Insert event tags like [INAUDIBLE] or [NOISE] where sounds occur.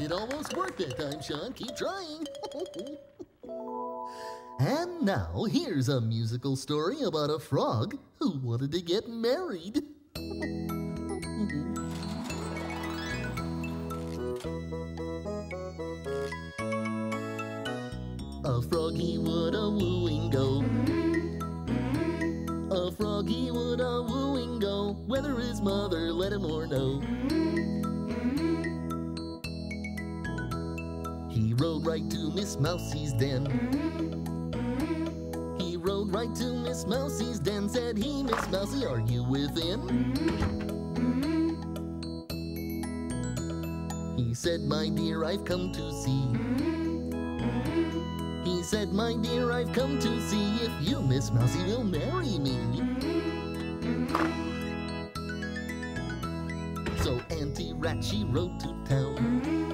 It almost worked that time, Sean. Keep trying. [LAUGHS] and now, here's a musical story about a frog who wanted to get married. [LAUGHS] a froggy would a wooing go. A froggy would a wooing go, whether his mother let him or no. He rode right to Miss Mousie's den. He rode right to Miss Mousie's den, said he, Miss Mousie, are you within? He said, my dear, I've come to see. He said, my dear, I've come to see if you, Miss Mousie, will marry me. So Auntie Rat, she rode to town.